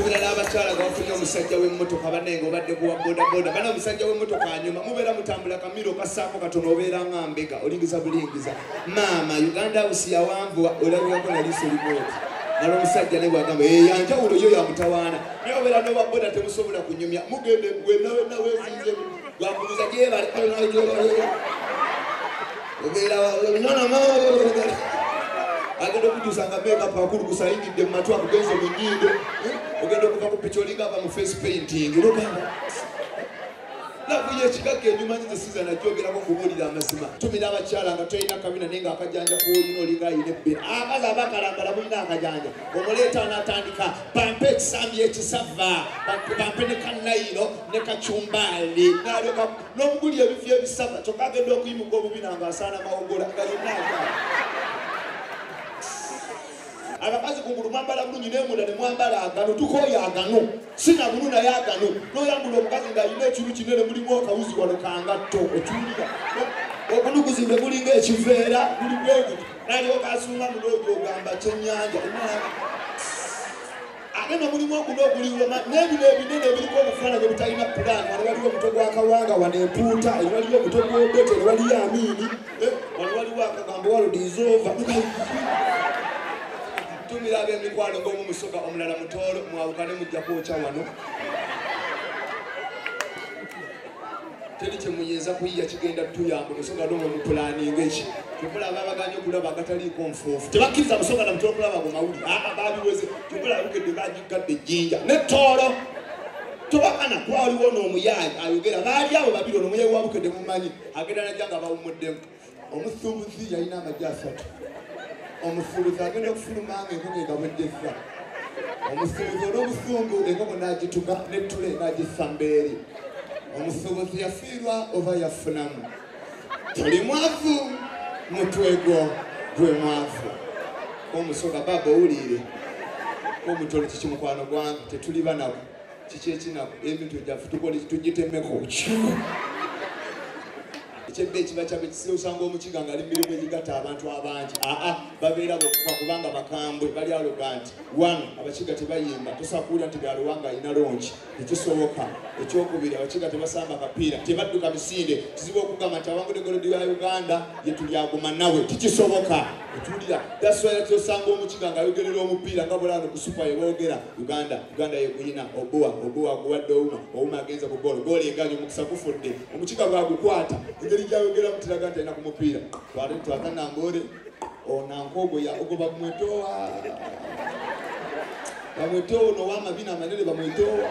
tubeera n'abakyala bafunye omusajja w'emmotoka banenge obadde kuwa bodaboda. Bana omusajja w'emmotoka anyuma mubeera mutambula kamiro kasaako katono obeera nga mbega olingiza bulingiza. Maama uganda house yawanvuwa olabirako naliiso libooti nala omusajja ne bwagamba eyanjawulo yo yamutawaana naye obeera n'oba boda temusobola kunyumya. Mugende wenna wezinze wakubuza gyebale obeera agenda okutuusa nga makeup akulukusa ayingidde mu matu akugenze mu nyindo. Ogenda okuva ku picha olinga ava mu face painting. Lugamba nakuye ekigagga enyuma nyize siza najyogerako kubuulira amazima. Tumira abakyala nga tolina kabina naye nga akajanja kuolina olinga ayina ebbera akazi abakalambala bulina akajanja. Omuleeta natandika bampe ekisambi ekisava bampe ne kanayiro ne kacumbaali nalyoka n'omuguli ebifi ebisava kyokka agenda okuyimuka obubi nanga asaana mawogola nga yonna agala abakazi kungulu mwambala bulungi nemunda nemwambala agano tukoyo agano. Sina bulu naye agano. Noyambula omukazi ngaalina ekiru kinene mulimu akawuzi wano kangatto okiwulira okuluguzimbe kulinga ekiveera buli bweguti nalyoka asuma munojo ogamba kyenyanja ate nomulimu okuno okuliwoma nebino ebinene ebiriko obufaananyi obutalina pulaani. Wano waliwo omutwe gwakawanga wano empuuta eri waliwo omutwe gwobete eri waliyo amiini wano waliwo akagambo walodiisova tumira ab'emikwano ng'omu musoga omulala mutoolo mwawukane mujja kwokya wano. Teri kyemuyinza kuyiya kigenda tuyamba musoga nomwe mupulaninga eki tubulaba abaganya okulaba agataliiko nfuufu. Tebakkiriza musoga na mutoolo kulaba ku mawuli aa babiweze tubulabukedde bagigadde ejjinja. Netoolo tobakana kwaliwo n'omuyaayi ayogera. Baali abo babiri ono omuyayi wabukedde mumanyi agenda najja nga bawumuddemu omusuubuzi yalina amajja asatu omusuluzi agenda okufulumanga enkoko egabwedde essa omusuluzi olw'obusungu enkoko n'agituka nettule n'agissambeeri omusuubuzi yafiirwa oba yafunamu. Toli mwavu mutwego gwe mwavu. Omusoga baba owuliire omutolo kiki mukwano gwange tetuli banaku. Kiki ekinaku? Ebintu gyaffe tukole tugitemeko ekyebba ekiba kyabe kisosanga omukiga nga ali mirimu egigatta abantu abangi. Aa babeera bokka kubanga bakambwe bali aloga nti wano abakiga tebayimba tosakuwulira nti byaluwanga alina lonki tekisoboka. Ekyokubiri abakiga tebasamba kapiira tebadduka misinde. Kizibu okugamba nti awangudde golodi ya uganda yetulyaguma nawe. Tikisoboka etuwulira daswala tosanga omukiga nga ayogerera omupiira nga bulano ku supa yeboogera uganda uganda yeguyina obowa obowa guwadde owuma owuma agenza ku golo goolo eganya omukisa gufudde. Omukiga bwagukwata engeri gyayogeramu tiraga nti alina ku mupiira twate twakanambore onankogo ya ogoba bamwetowa. Bamwetowa ono owamabina amanene bamwetowa.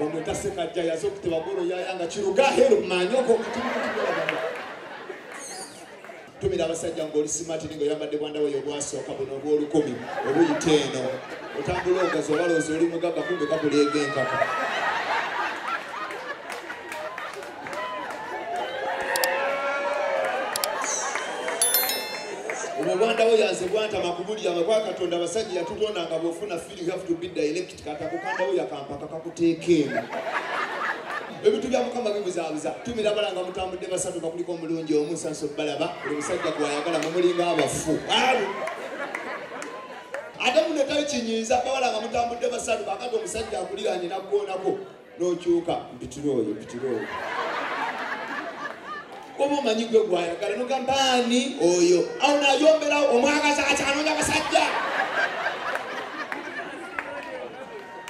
Bamweta sekajja yaze okuteba golo yayanga kiruga heru manyoko tumira abasajja ngaoli simatini nga oyambadde bwandaweyo obwasooka buno obwolukumi obuyita eno. Otambula ogazi obaloozi oli mugagga kumbe kakuleega enkaka omubwandawo yanze bwantama kubulya kwa katonda abasajja yatutonda nga bwofuna you have to be direct. Katakukandawo yakampaka kakuteeka eno. Ebintu bya mukama bibuzaabuza. Tumira balanga mutambudde basatu bakuliko omulungi omu sanso balaba buli musajja gwayagala mumulinga abafu. Ate munetali kinyinza babalanga mutambudde basatu kakati omusajja akuliranye naggonako nokyuka mpitira oyo mpitira oyo oba omanyi gwe gwayagala nogamba ani oyo. Awo nayomberawo omwagaza akyanonya basajja.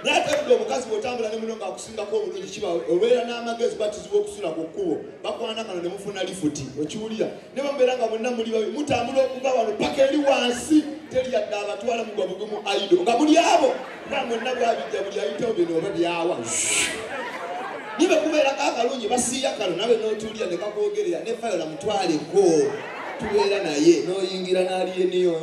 Naye tebudde omukazi bwotambula ne muno ngaakusingako obulungi kiba obeera n'amagezi batiziwa okusula ku kkubo bakwana kano ne mufuna lifuti okiwulira. Ne bamubeera nga mwenna muli babi mutambula okuva wano paka eri wansi teri yadde abatwala mugwa bugumu aido nga muli abo. Kuba mwenna bwabijja buli ayitawo bino oba byawa nibe kubeerako akalungi basiiya kano nawe notuulira ne kakwogerera ne fayola mutwaleko tubeera naye noyingira n'aliye niyo